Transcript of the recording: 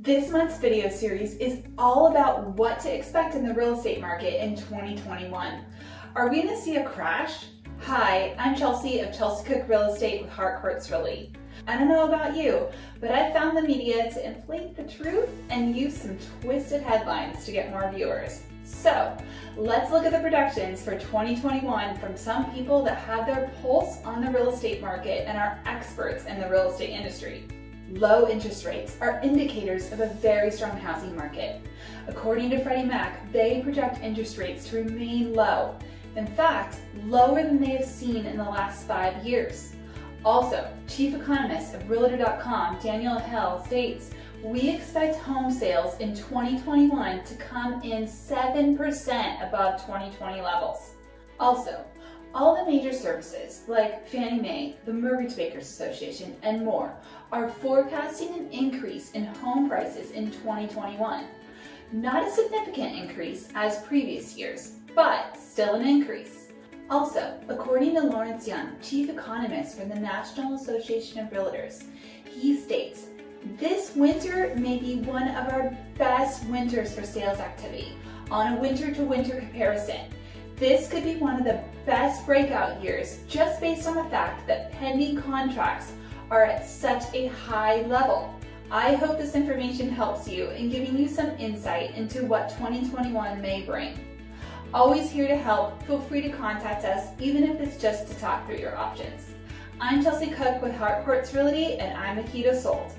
This month's video series is all about what to expect in the real estate market in 2021. Are we to see a crash? Hi, I'm Chelsea of Chelsea Cook Real Estate with Harcourts Realty. I don't know about you, but I found the media to inflate the truth and use some twisted headlines to get more viewers. So, let's look at the predictions for 2021 from some people that have their pulse on the real estate market and are experts in the real estate industry. Low interest rates are indicators of a very strong housing market. According to Freddie Mac, they project interest rates to remain low. In fact, lower than they have seen in the last five years. Also, chief economist of Realtor.com, Danielle Hale, states, we expect home sales in 2021 to come in 7% above 2020 levels. Also, all the major services, like Fannie Mae, the Mortgage Bankers Association, and more, are forecasting an increase in home prices in 2021. Not a significant increase as previous years, but still an increase. Also, according to Lawrence Yun, chief economist for the National Association of Realtors, he states, this winter may be one of our best winters for sales activity on a winter to winter comparison. This could be one of the best breakout years just based on the fact that pending contracts are at such a high level. I hope this information helps you in giving you some insight into what 2021 may bring. Always here to help, feel free to contact us even if it's just to talk through your options. I'm Chelsea Cook with Harcourts Realty and I'm Akita Sold.